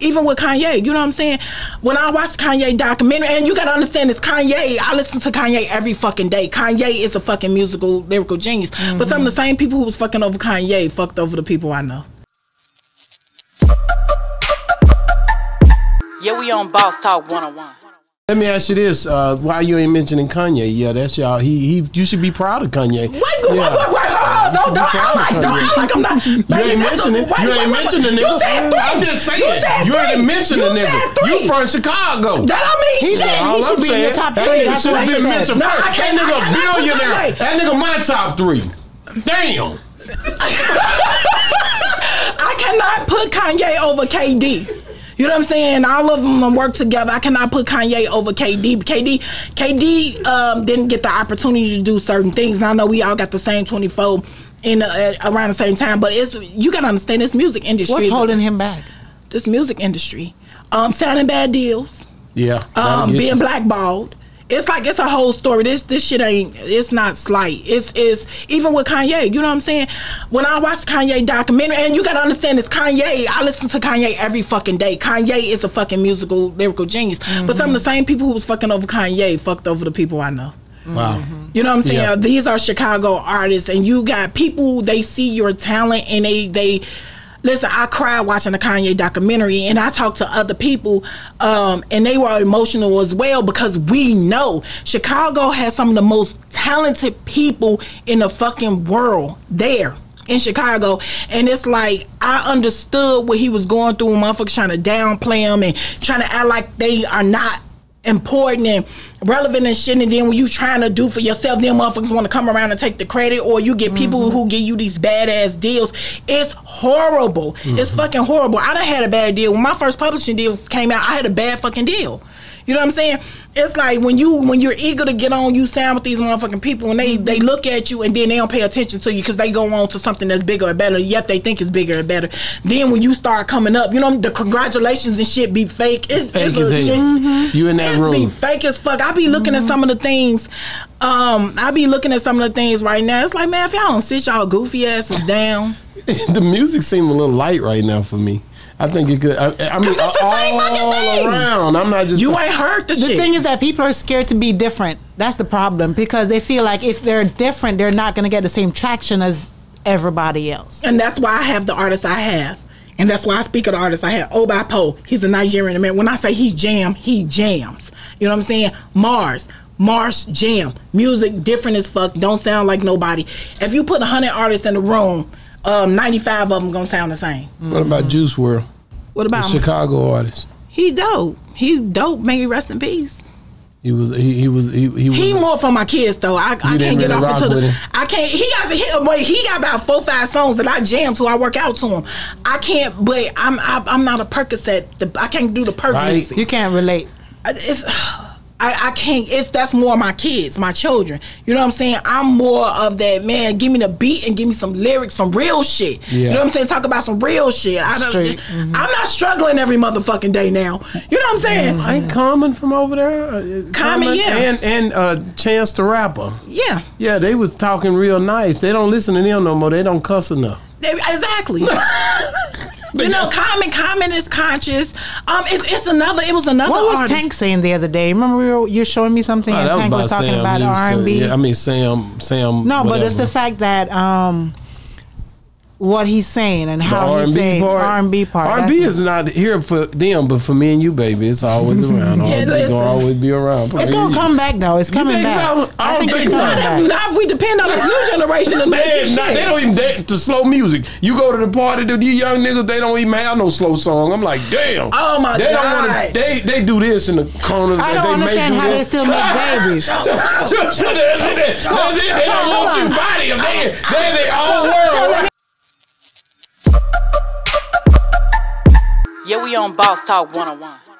Even with Kanye, you know what I'm saying? When I watch Kanye documentary, and you gotta understand this Kanye, I listen to Kanye every fucking day. Kanye is a fucking musical lyrical genius. Mm-hmm. But some of the same people who was fucking over Kanye fucked over the people I know. Yeah, we on Boss Talk 101. Let me ask you this: uh, Why you ain't mentioning Kanye? Yeah, that's y'all. He he. You should be proud of Kanye. Wait, yeah. wait, wait, wait. No, no, I like, don't act like I'm not. You baby, ain't mentioning. You ain't mentioning nigga. I'm just saying. You, you ain't mentioning nigga. You from Chicago. That don't mean He's shit. All he I'm should saying. be in the top that three. nigga should have been mentioned first. That nigga a billionaire. That nigga my top three. Damn. I cannot put Kanye over KD. You know what I'm saying? All of them work together. I cannot put Kanye over KD. KD, KD um, didn't get the opportunity to do certain things. And I know we all got the same 24 in uh, around the same time, but it's you gotta understand this music industry. What's holding him back? This music industry, um, signing bad deals. Yeah. Um, being you. blackballed it's like it's a whole story. This this shit ain't it's not slight. It's it's even with Kanye. You know what I'm saying? When I watch Kanye documentary, and you gotta understand this Kanye. I listen to Kanye every fucking day. Kanye is a fucking musical lyrical genius. Mm-hmm. But some of the same people who was fucking over Kanye fucked over the people I know. Wow. You know what I'm saying? Yeah. These are Chicago artists, and you got people. They see your talent, and they they listen, I cried watching the Kanye documentary, and I talked to other people, um, and they were emotional as well because we know Chicago has some of the most talented people in the fucking world there in Chicago, and it's like I understood what he was going through. Motherfuckers trying to downplay him and trying to act like they are not important and relevant and shit and then when you trying to do for yourself then motherfuckers want to come around and take the credit or you get people mm-hmm. who give you these badass deals. It's horrible. Mm-hmm. it's fucking horrible. I done had a bad deal. When my first publishing deal came out i had a bad fucking deal you know what i'm saying it's like when you when you're eager to get on, you sound with these motherfucking people, and they mm-hmm. they look at you, and then they don't pay attention to you because they go on to something that's bigger or better. Yet they think it's bigger or better. Then when you start coming up, you know the congratulations and shit be fake. It, fake it's a shit. Mm-hmm. You in that it's room? Be fake as fuck. I be looking mm-hmm. at some of the things. Um, I be looking at some of the things right now. It's like man, if y'all don't sit y'all goofy asses down. the music seem a little light right now for me. I think it could. I, I mean, all around. I'm not just. You ain't heard the, the shit. The thing is that people are scared to be different. That's the problem because they feel like if they're different, they're not going to get the same traction as everybody else. And that's why I have the artists I have. And that's why I speak of the artists I have. Oba Poe, he's a Nigerian man. When I say he jam, he jams. You know what I'm saying? Mars, Mars jam. Music different as fuck. Don't sound like nobody. If you put hundred artists in the room, um, 95 of them gonna sound the same. What about Juice WRLD? What about the Chicago artist? He dope. He dope. May he rest in peace. He was he, he was he he, was, he more for my kids though. I, I can't get off into the. I can't. He got he wait. He got about four five songs that I jam to. I work out to him. I can't. But I'm I, am i am not a Percocet. I can't do the Perc right. You can't relate. It's. I, I can't. It's that's more my kids, my children. You know what I'm saying? I'm more of that man. Give me the beat and give me some lyrics, some real shit. Yeah. You know what I'm saying? Talk about some real shit. I don't. Mm-hmm. I'm not struggling every motherfucking day now. You know what I'm saying? Mm-hmm. Ain't Common from over there? Uh, Common, Common, yeah, and and uh, Chance the Rapper. Yeah, yeah. They was talking real nice. They don't listen to them no more. They don't cuss enough. Exactly. you know, Common Common is conscious. Um, it's it's another. It was another. What was artist. Tank saying the other day? Remember, you were, you're showing me something, oh, and Tank was, was talking Sam. about R and B. Yeah, I mean Sam. Sam. No, whatever. but it's the fact that um, what he's saying and how R&B he's saying R and B part. R and B is not here for them, but for me and you, baby, it's always around. R and B gonna always be around. It's gonna come back though. It's coming back. So? I, I, think, think it's so. coming back. Not if we depend on this new generation to they, not, they don't even dance to slow music. You go to the party, to you young niggas, they don't even have no slow song. I'm like, damn. Oh my they god. Don't wanna, they they do this in the corner. I don't they understand how they still make babies. That's it. They don't want you body them. They they their own world. Yeah, we on Boss Talk 101.